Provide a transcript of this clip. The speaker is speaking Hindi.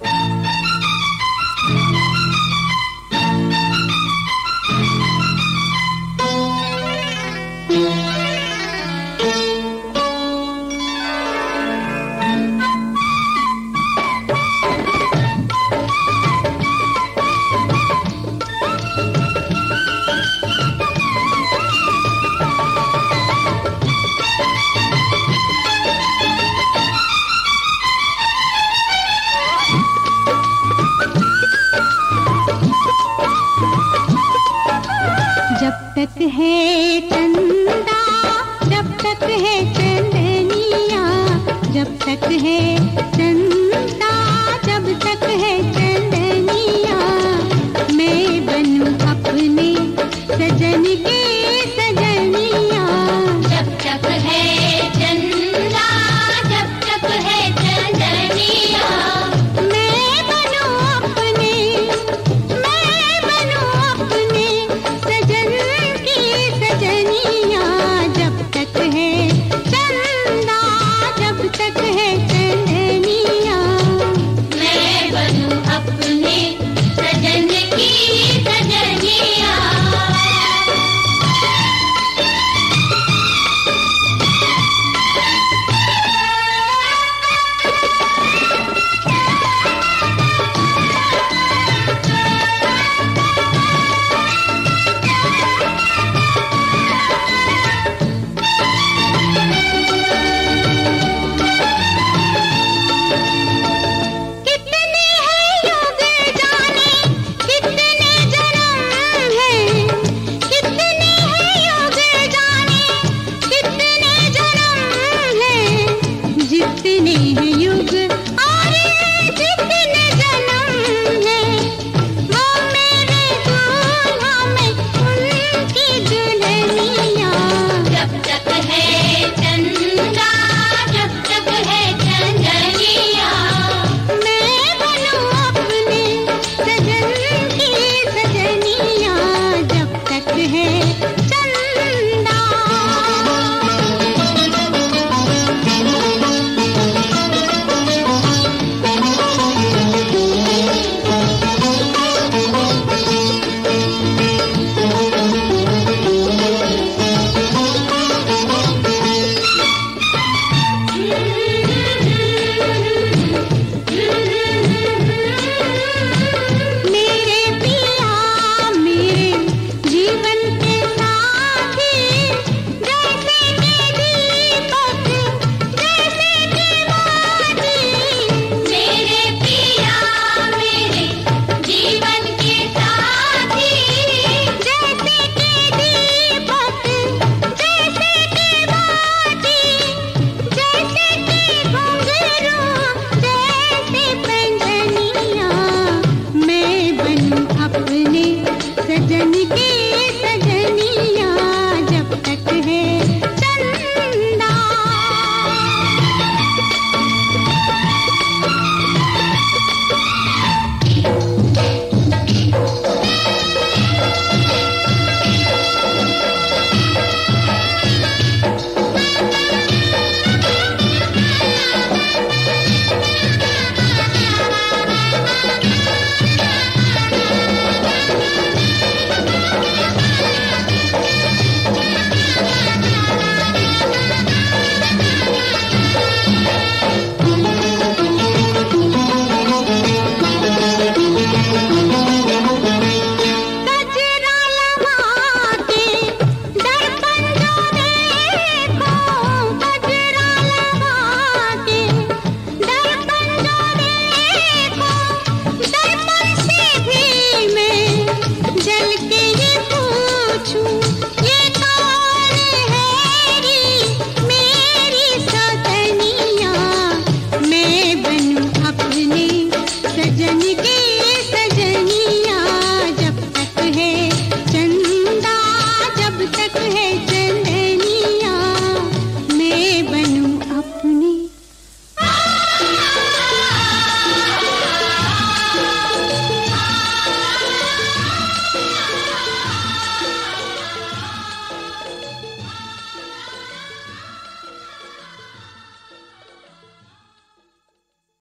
Bye. चंदा जब तक है चंदनिया जब तक है चंदा जब तक है चंदा।